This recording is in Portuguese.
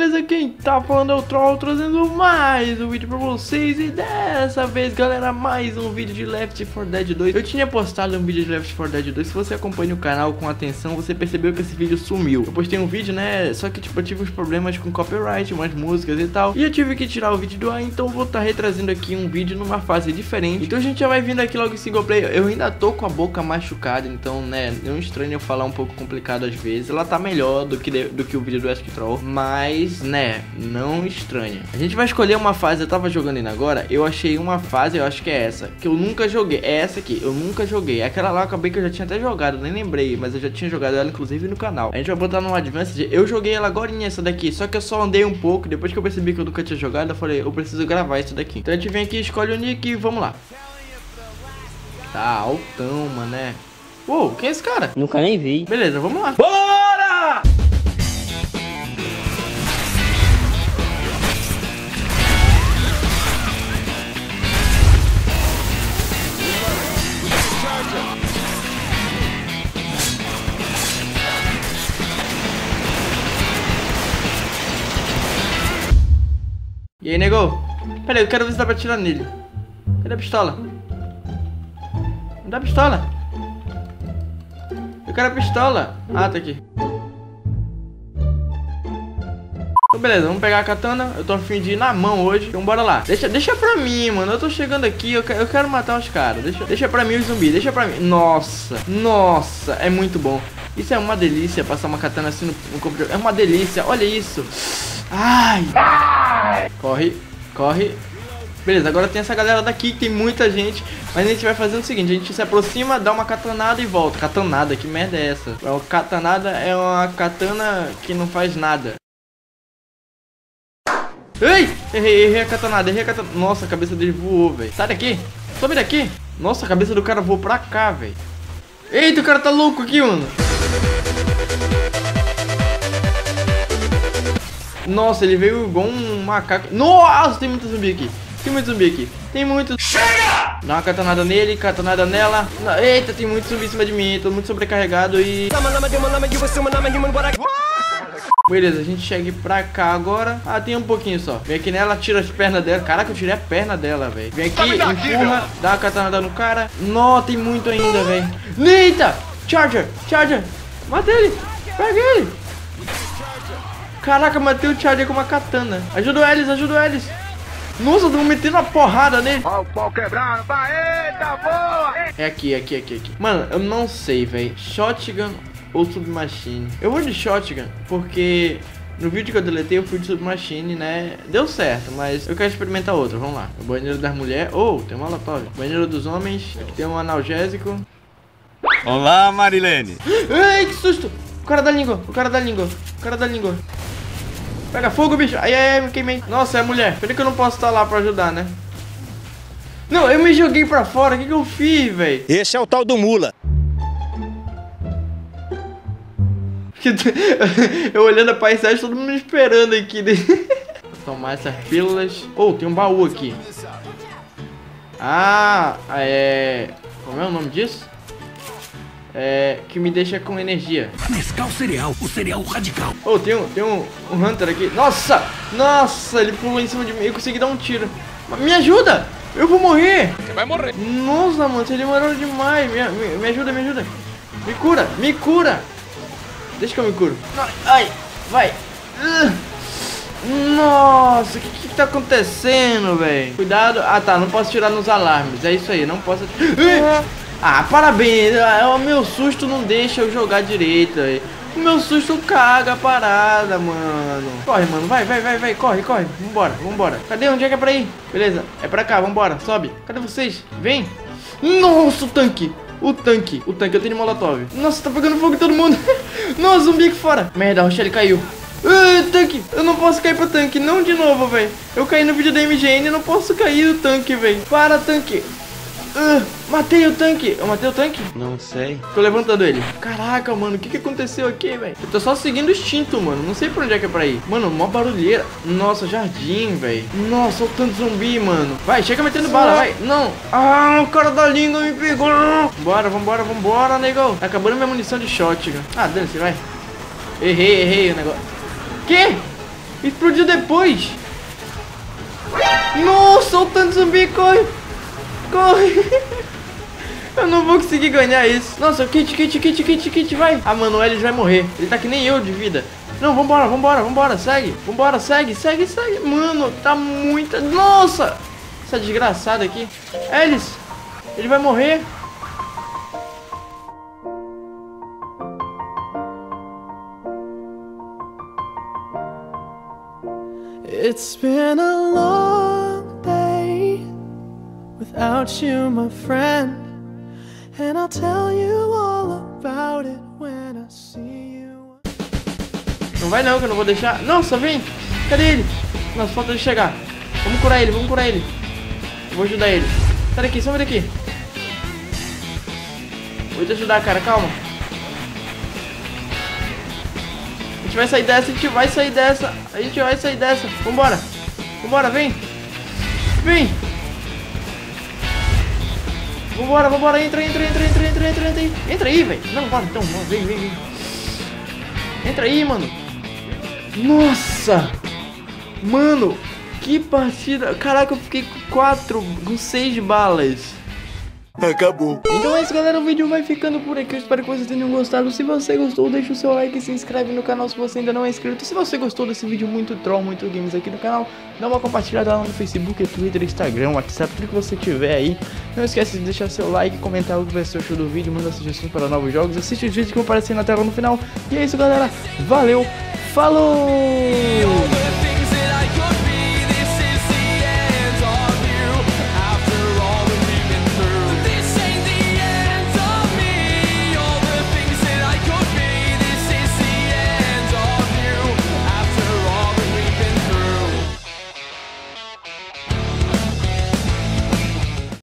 beleza? Quem tá falando é o Troll, trazendo mais um vídeo pra vocês. E dessa vez, galera, mais um vídeo de Left 4 Dead 2 Eu tinha postado um vídeo de Left 4 Dead 2 Se você acompanha o canal com atenção, você percebeu que esse vídeo sumiu. Eu postei um vídeo, né, só que tipo, eu tive uns problemas com copyright, umas músicas e tal. E eu tive que tirar o vídeo do ar, então vou estar tá retrazendo aqui um vídeo numa fase diferente. Então a gente já vai vindo aqui logo em single player. Eu ainda tô com a boca machucada, então, né, não estranho eu falar um pouco complicado às vezes. Ela tá melhor do que, de, do que o vídeo do Ask Troll Mas, né, não estranha A gente vai escolher uma fase, eu tava jogando ainda agora Eu achei uma fase, eu acho que é essa Que eu nunca joguei, é essa aqui, eu nunca joguei Aquela lá eu acabei que eu já tinha até jogado, nem lembrei Mas eu já tinha jogado ela inclusive no canal A gente vai botar no Advanced, eu joguei ela agora essa daqui Só que eu só andei um pouco, depois que eu percebi que eu nunca tinha jogado Eu falei, eu preciso gravar isso daqui Então a gente vem aqui, escolhe o nick e vamos lá Tá altão, mané Uou, quem é esse cara? Nunca nem vi. Beleza, vamos lá. Bora! E aí, nego? Eu quero ver se dá pra atirar nele. Cadê a pistola? Não dá a pistola? Eu quero a pistola. Ah, tá aqui. Então, beleza, vamos pegar a katana. Eu tô afim de ir na mão hoje. Então bora lá. Deixa, deixa pra mim, mano. Eu tô chegando aqui. Eu, eu quero matar os caras. Deixa, deixa pra mim o zumbi. Deixa pra mim. Nossa. Nossa. É muito bom. Isso é uma delícia. Passar uma katana assim no, no computador. É uma delícia. Olha isso. Ai. Corre. Corre. Beleza, agora tem essa galera daqui tem muita gente. Mas a gente vai fazendo o seguinte: a gente se aproxima, dá uma katanada e volta. Katanada, que merda é essa? É uma katanada é uma katana que não faz nada. Ei! Errei, errei a katanada, errei a. Nossa, a cabeça dele voou, velho. Sai daqui! Sobe daqui! Nossa, a cabeça do cara voou pra cá, velho. Eita, o cara tá louco aqui, mano. Nossa, ele veio igual um macaco. Nossa, tem muito zumbi aqui. Tem muito zumbi aqui. Tem muito. Chega! Dá uma catanada nele, catanada nela. Eita, tem muito zumbi em cima de mim. Tô muito sobrecarregado e. Beleza, a gente chega pra cá agora. Ah, tem um pouquinho só. Vem aqui nela, tira as pernas dela. Caraca, eu tirei a perna dela, velho. Vem aqui, empurra, dá uma catanada no cara. Nó, tem muito ainda, velho. Eita! Charger, Charger. Mata ele. Pega ele. Caraca, matei o Charger com uma katana. Ajuda o Ellis, ajuda o Ellis. Nossa, tô metendo uma porrada nele. Ó o pau quebrando. Eita, boa! É aqui, aqui, aqui, aqui. Mano, eu não sei, velho. Shotgun ou Submachine? Eu vou de Shotgun, porque no vídeo que eu deletei eu fui de Submachine, né? Deu certo, mas eu quero experimentar outro. Vamos lá. O banheiro das mulheres. Oh, tem um molotov. Banheiro dos homens. Aqui tem um analgésico. Olá, Marilene. Ai, que susto. O cara da língua, o cara da língua, o cara da língua. Pega fogo, bicho. Ai, ai, ai, me queimei. Nossa, é mulher. Pena que eu não posso estar lá pra ajudar, né? Não, eu me joguei pra fora. O que, que eu fiz, velho? Esse é o tal do Mula. eu olhando a paisagem, todo mundo esperando aqui. Né? Tomar essas pílulas. Oh, tem um baú aqui. Ah, é... Como é o nome disso? É, que me deixa com energia. Nescau cereal, o cereal radical. Oh, tem um, tem um, um Hunter aqui. Nossa! Nossa, ele pulou em cima de mim. Eu consegui dar um tiro. Me ajuda! Eu vou morrer! Você vai morrer. Nossa, mano, você demorou demais. Me, me, me ajuda, me ajuda. Me cura, me cura. Deixa que eu me curo. Ai, vai. Nossa, o que que tá acontecendo, velho? Cuidado. Ah, tá, não posso tirar nos alarmes. É isso aí, não posso... Ah, parabéns. Ah, o meu susto não deixa eu jogar direito. Aí. O meu susto caga a parada, mano. Corre, mano. Vai, vai, vai, vai. Corre, corre. Vambora, vambora. Cadê? Onde é que é pra ir? Beleza. É pra cá, vambora. Sobe. Cadê vocês? Vem. Nossa, o tanque. O tanque. O tanque. Eu tenho molotov. Nossa, tá pegando fogo todo mundo. Nossa, zumbi aqui fora. Merda, a Rochelle caiu. Uh, tanque, eu não posso cair pro tanque, não de novo, velho. Eu caí no vídeo da MGN e não posso cair no tanque, velho. Para, tanque. Uh, matei o tanque. Eu matei o tanque? Não sei. Tô levantando ele. Caraca, mano, o que que aconteceu aqui, velho? Eu tô só seguindo o instinto, mano. Não sei pra onde é que é pra ir. Mano, mó barulheira. Nossa, jardim, velho. Nossa, o tanto zumbi, mano. Vai, chega metendo bala, vai. Não. Ah, o cara da língua me pegou. Bora, vambora, vambora, negão. Tá acabando minha munição de shotgun. Ah, dane-se, vai. Errei, errei o negócio. Que? Explodiu depois. Nossa, o tanto zumbi, corre. Corre. Eu não vou conseguir ganhar isso. Nossa, kit, kit, kit, kit, kit, vai. A Manuel vai morrer. Ele tá que nem eu de vida. Não, vambora, vambora, vambora, segue. Vambora, segue, segue, segue. Mano, tá muita... Nossa! Essa desgraçada aqui. Elis, ele vai morrer. It's been a long day without you, my friend. Tell you all about it when I see you. Não vai não, que eu não vou deixar. Nossa, vem! Cadê ele? Nossa, falta ele chegar. Vamos curar ele, vamos curar ele. Eu vou ajudar ele. Sai daqui, some daqui. Vou te ajudar, cara, calma. A gente vai sair dessa, a gente vai sair dessa. A gente vai sair dessa. Vambora. Vambora, vem. Vem. Vambora, vambora, entra, entra, entra, entra, entra, entra, entra aí. Entra aí, velho. Não, bora então, vem, vem, vem. Entra aí, mano. Nossa! Mano, que partida. Caraca, eu fiquei com quatro, com seis balas. Acabou. Então é isso, galera. O vídeo vai ficando por aqui. Eu espero que vocês tenham gostado. Se você gostou, deixa o seu like e se inscreve no canal se você ainda não é inscrito. Se você gostou desse vídeo muito troll, muito games aqui no canal, dá uma compartilhada lá no Facebook, Twitter, Instagram, WhatsApp, tudo que você tiver aí. Não esquece de deixar seu like, comentar o que o show do vídeo, manda sugestões para novos jogos, assiste os vídeos que vão aparecer na tela no final. E é isso, galera. Valeu, falou!